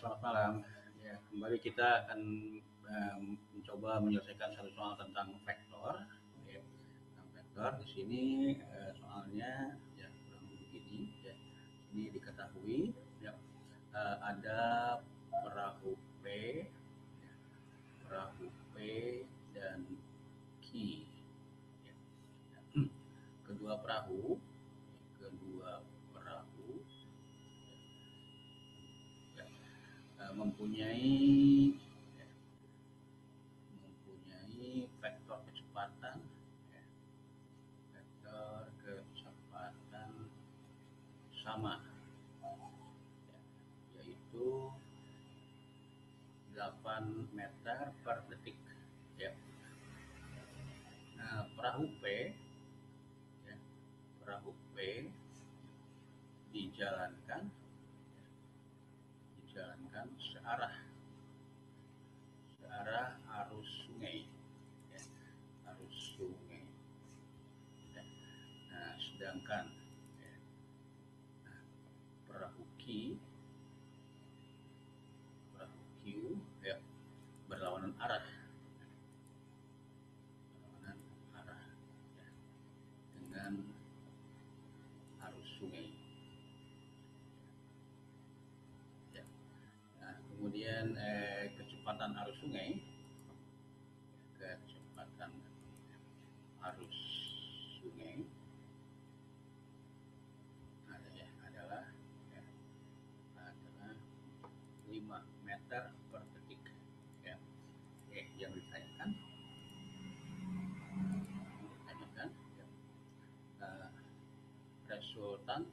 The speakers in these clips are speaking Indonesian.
kembali kita akan um, mencoba menyelesaikan satu soal tentang vektor. Ya. Vektor di sini uh, soalnya ya kurang begini. Ya. Ini diketahui ya, uh, ada perahu P, ya, perahu mempunyai ya, mempunyai vektor kecepatan ya, vektor kecepatan sama ya, yaitu 8 meter per detik ya. Nah, perahu P ya, perahu P dijalankan dijalankan searah searah arus sungai ya, arus sungai ya. nah sedangkan ya, nah, perahu Q perahu Q ya berlawanan arah berlawanan arah ya, dengan kemudian eh, kecepatan arus sungai kecepatan arus sungai ya, adalah ya, adalah 5 meter per detik ya eh, yang ditanyakan ditanyakan ya. uh, resultan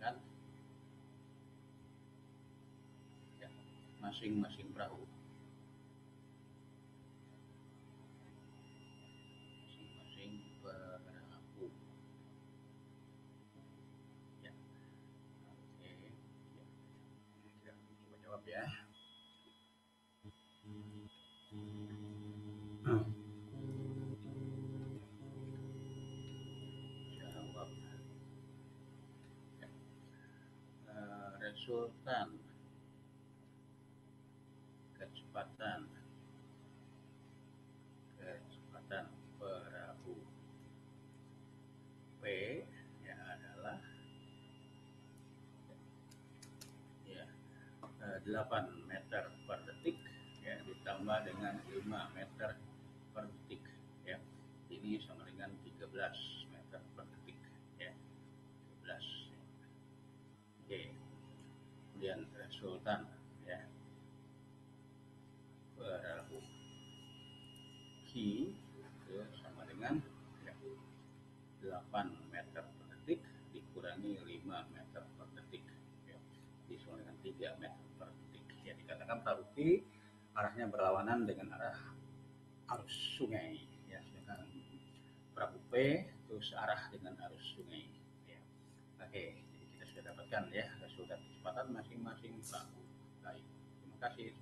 dirasakan ya, masing-masing perahu. Masing-masing perahu. Ya. Oke ya. coba jawab ya resultan kecepatan. Kecepatan perahu. P yang adalah ya 8 meter per detik ya ditambah dengan 5 meter per detik ya. Ini sama dengan 13 resultan ya. Perahu Q itu sama dengan ya, 8 meter per detik dikurangi 5 meter per detik ya, sama dengan 3 meter per detik. Ya dikatakan Q arahnya berlawanan dengan arah arus sungai ya sedangkan perahu P itu searah dengan arus sungai ya. oke kita sudah dapatkan ya resultan kecepatan masing-masing perahu. Baik, terima kasih.